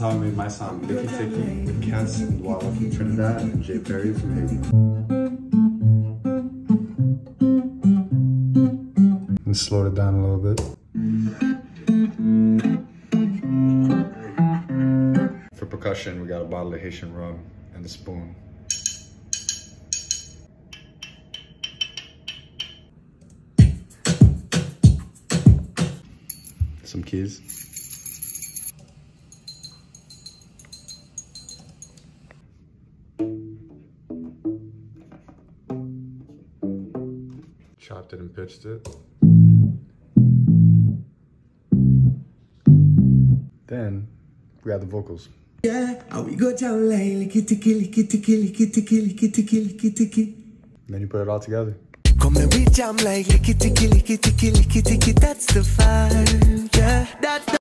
how I made my song, Liki Tiki, with Kes and Walla from Trinidad and J Perry from Haiti. And slowed it down a little bit. For percussion, we got a bottle of Haitian rum and a spoon. Some keys. Chopped it and pitched it. Then we got the vocals. Yeah, how we go down like liki tiki liki tiki liki tiki liki tiki liki tiki. Then you put it all together. Come and we jam like liki tiki liki tiki liki tiki. That's the vibe. Yeah, that's the